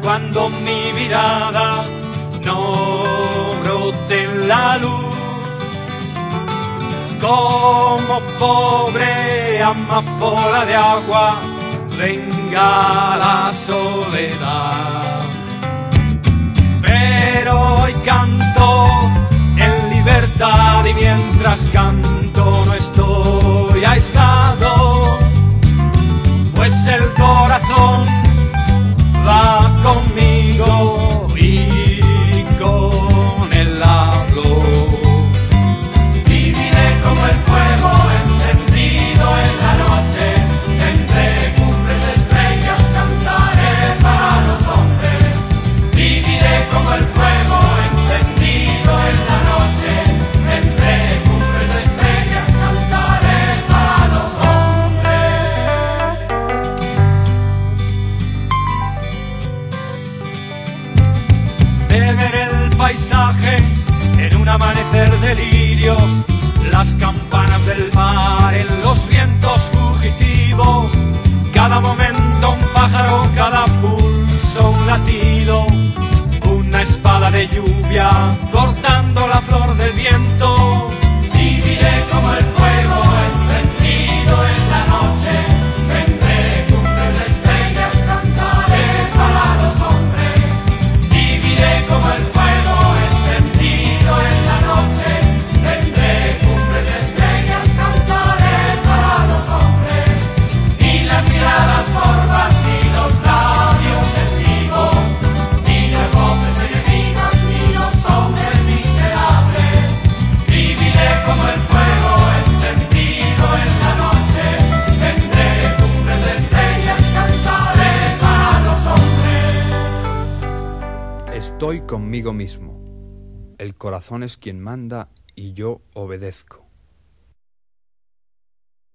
cuando mi mirada no brote en la luz. Como pobre amapola de agua, venga la soledad. Pero hoy canto en libertad y mientras canto en un amanecer de lirios, las campanas del mar en los vientos fugitivos, cada momento un pájaro, cada pulso un latido, una espada de lluvia cortando la flor del viento. Estoy conmigo mismo. El corazón es quien manda y yo obedezco.